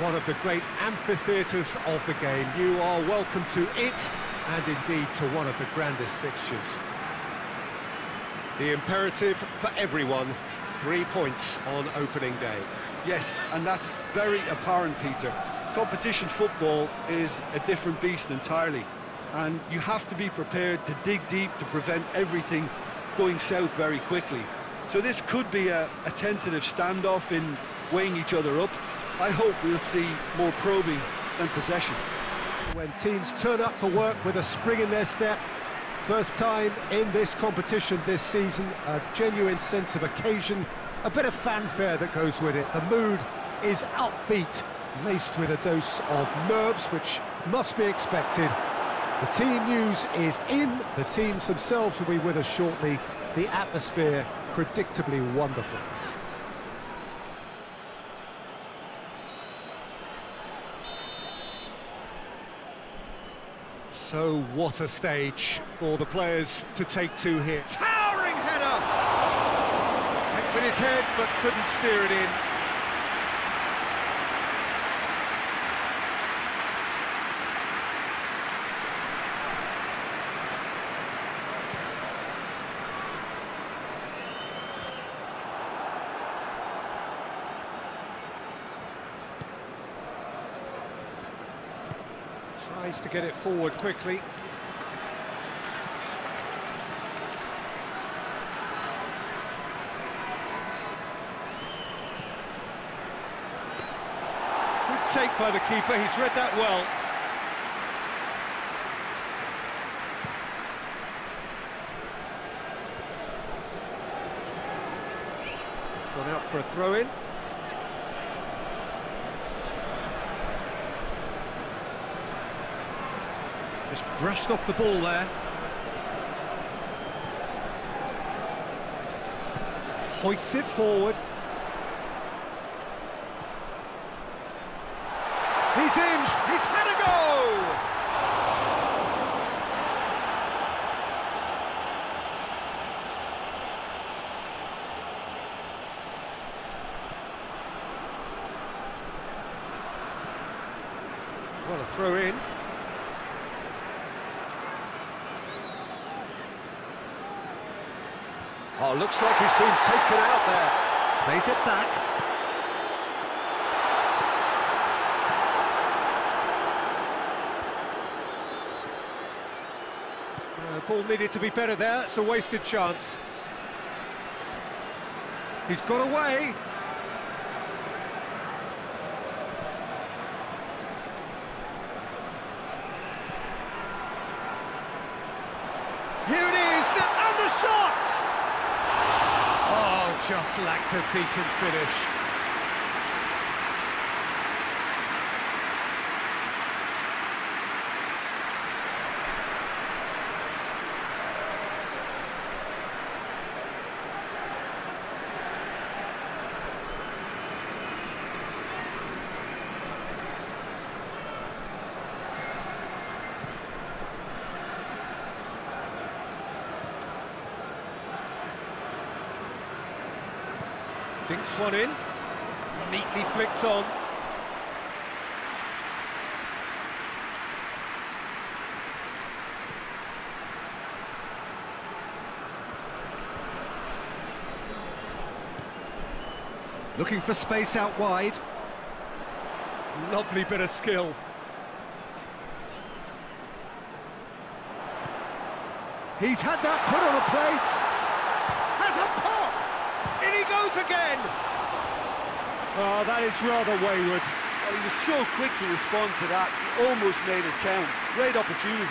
one of the great amphitheatres of the game. You are welcome to it, and indeed to one of the grandest fixtures. The imperative for everyone, three points on opening day. Yes, and that's very apparent, Peter. Competition football is a different beast entirely, and you have to be prepared to dig deep to prevent everything going south very quickly. So this could be a, a tentative standoff in weighing each other up. I hope we'll see more probing than possession. When teams turn up for work with a spring in their step, first time in this competition this season, a genuine sense of occasion, a bit of fanfare that goes with it. The mood is upbeat, laced with a dose of nerves, which must be expected. The team news is in, the teams themselves will be with us shortly. The atmosphere predictably wonderful. So what a stage for the players to take to here. Towering header! Hit with his head, but couldn't steer it in. Tries to get it forward quickly. Good take by the keeper, he's read that well. It's gone out for a throw-in. Just brushed off the ball there. Hoists it forward. He's in! He's had a go! What a throw in. Oh, looks like he's been taken out there. Plays it back. Uh, ball needed to be better there. It's a wasted chance. He's got away. Here it is, and the shot! Oh, just lacked a decent finish. One in, neatly flicked on. Looking for space out wide. Lovely bit of skill. He's had that put on a plate. Has a he goes again! Oh, that is rather wayward. Well, he was so quick to respond to that, he almost made it count. Great opportunity.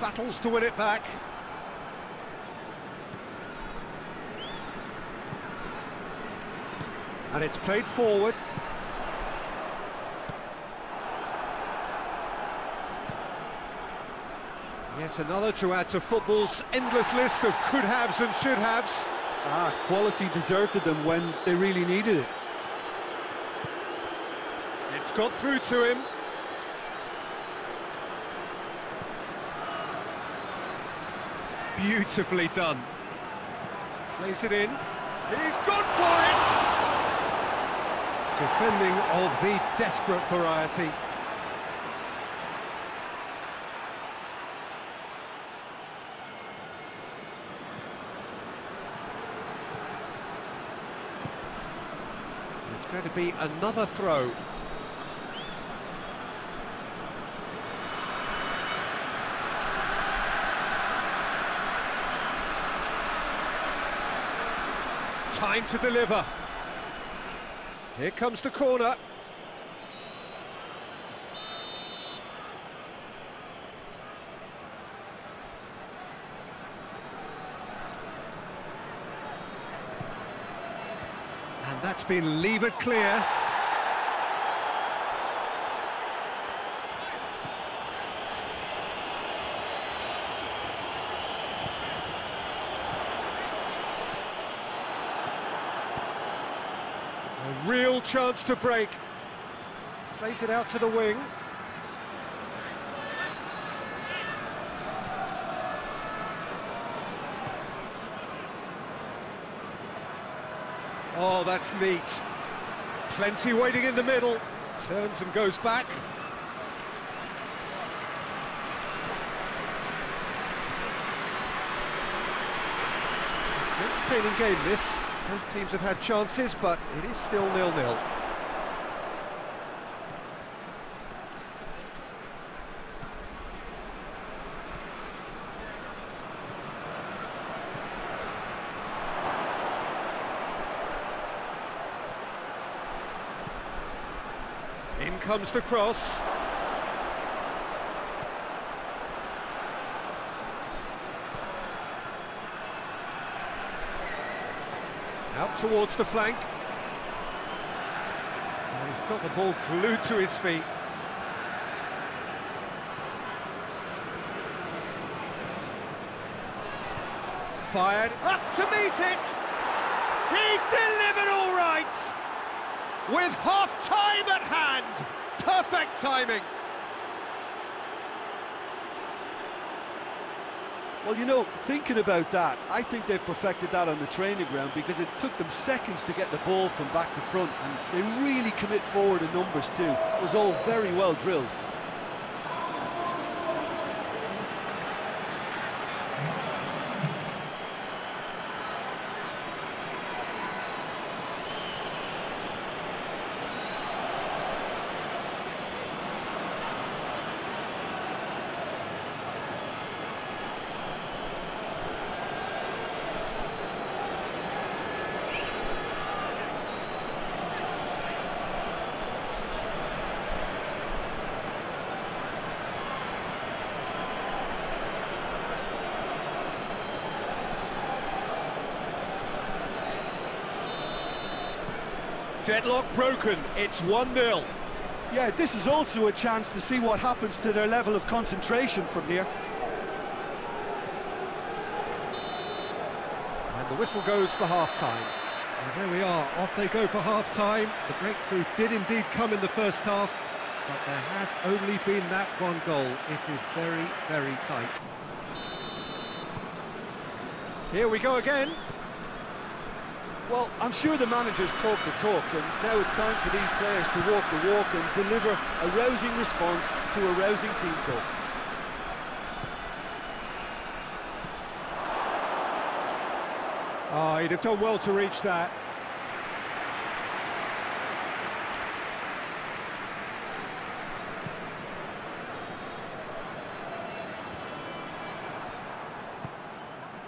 Battles to win it back. And it's played forward. Yet another to add to football's endless list of could-haves and should-haves. Ah, quality deserted them when they really needed it. It's got through to him. Beautifully done. Plays it in. He's gone for it! Defending of the desperate variety. It's going to be another throw. Time to deliver. Here comes the corner. And that's been levered clear. A real chance to break. Plays it out to the wing. Oh, that's neat. Plenty waiting in the middle. Turns and goes back. It's an entertaining game, this. Both teams have had chances, but it is still nil-nil. In comes the cross. Towards the flank. And he's got the ball glued to his feet. Fired up to meet it. He's delivered all right. With half time at hand. Perfect timing. Well, you know, thinking about that, I think they've perfected that on the training ground because it took them seconds to get the ball from back to front and they really commit forward in numbers too. It was all very well drilled. Deadlock broken. It's 1-0. Yeah, this is also a chance to see what happens to their level of concentration from here. And the whistle goes for half-time. And there we are, off they go for half-time. The breakthrough did indeed come in the first half, but there has only been that one goal. It is very, very tight. Here we go again. Well, I'm sure the managers talk the talk, and now it's time for these players to walk the walk and deliver a rousing response to a rousing team talk. Oh, he'd have done well to reach that.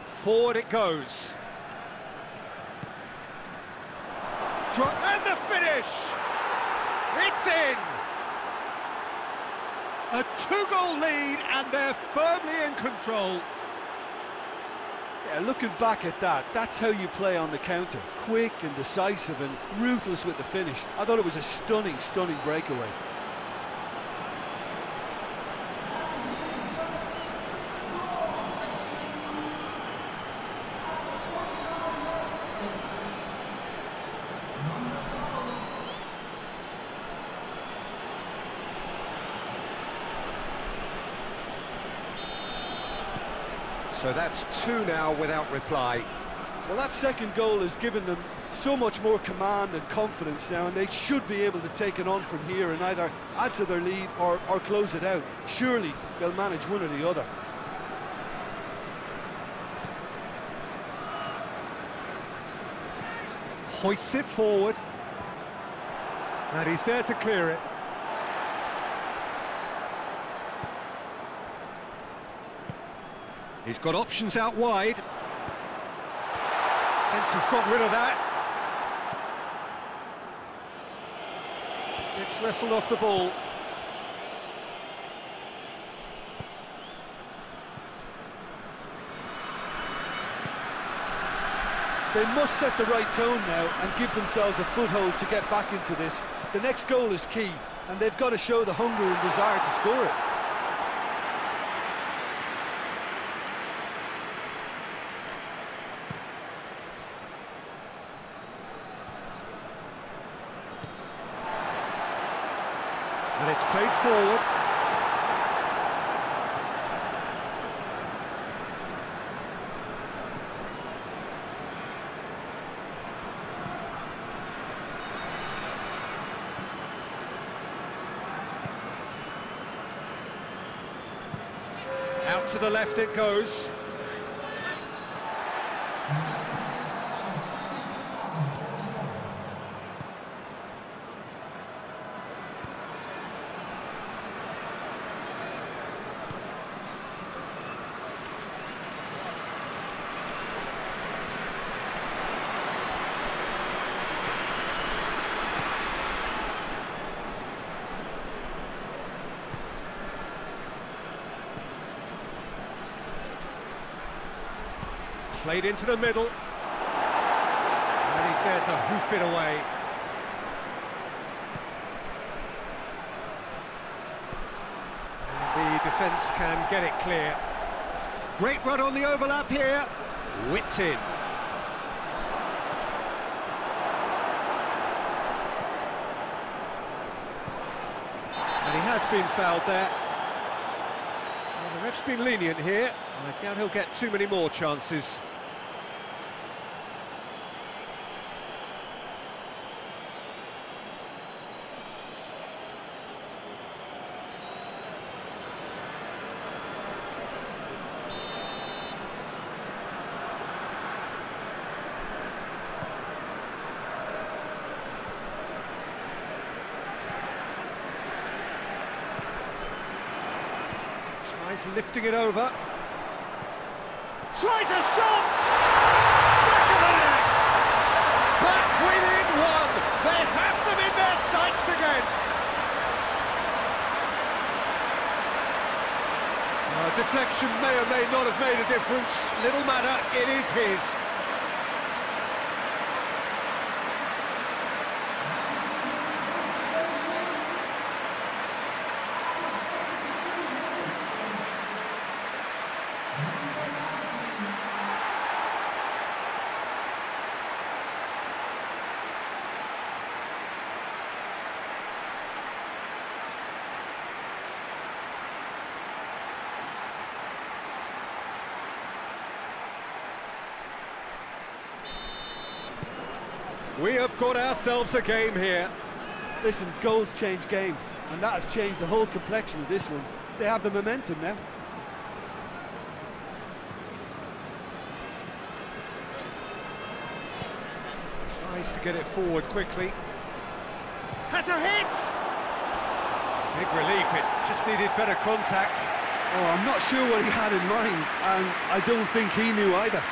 Forward it goes. And the finish! It's in! A two-goal lead and they're firmly in control. Yeah, looking back at that, that's how you play on the counter. Quick and decisive and ruthless with the finish. I thought it was a stunning, stunning breakaway. So that's two now without reply. Well, that second goal has given them so much more command and confidence now, and they should be able to take it on from here and either add to their lead or, or close it out. Surely they'll manage one or the other. Hoists it forward. And he's there to clear it. He's got options out wide. Fence has got rid of that. It's wrestled off the ball. They must set the right tone now and give themselves a foothold to get back into this. The next goal is key, and they've got to show the hunger and desire to score it. And it's played forward. Out to the left it goes. Played into the middle. And he's there to hoof it away. And the defence can get it clear. Great run on the overlap here. Whipped in. And he has been fouled there. Well, the ref's been lenient here. I doubt he'll get too many more chances. Tries lifting it over. Tries a shot! Back of the net! Back within one! They have them in their sights again! Uh, deflection may or may not have made a difference. Little matter, it is his. We have got ourselves a game here. Listen, goals change games, and that has changed the whole complexion of this one. They have the momentum now. Tries to get it forward quickly. Has a hit! Big relief, it just needed better contact. Oh, I'm not sure what he had in mind, and I don't think he knew either.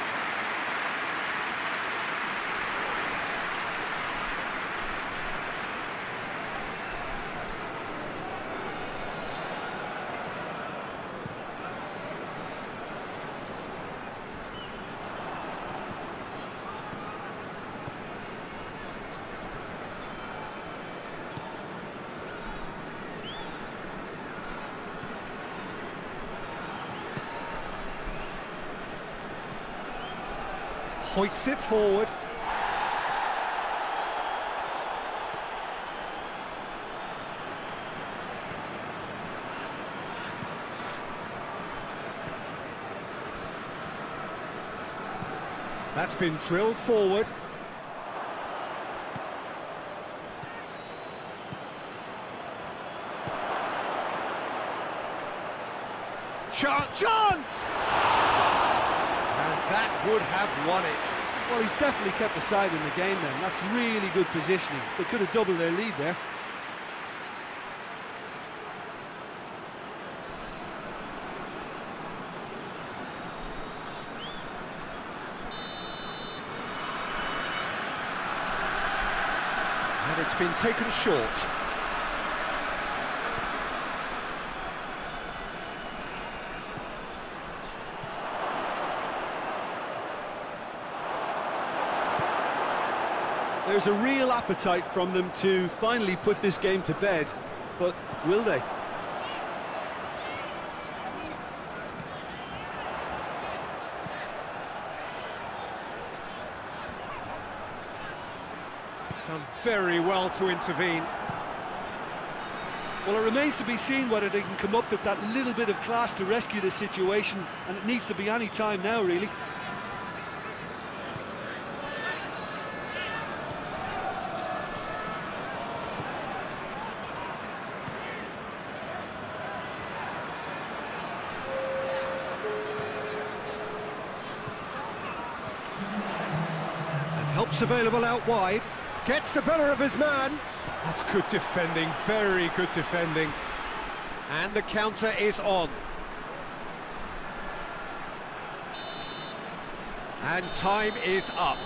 Hoists it forward. That's been drilled forward. Chance! Chance! And that would have won it. Well, he's definitely kept the side in the game then. That's really good positioning. They could have doubled their lead there. And it's been taken short. There's a real appetite from them to finally put this game to bed, but will they? Done very well to intervene. Well, it remains to be seen whether they can come up with that little bit of class to rescue the situation, and it needs to be any time now, really. Help's available out wide. Gets the better of his man. That's good defending, very good defending. And the counter is on. And time is up.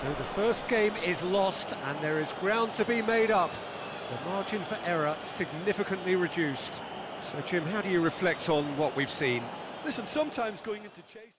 So the first game is lost and there is ground to be made up. The margin for error significantly reduced. So Jim, how do you reflect on what we've seen? Listen, sometimes going into chase...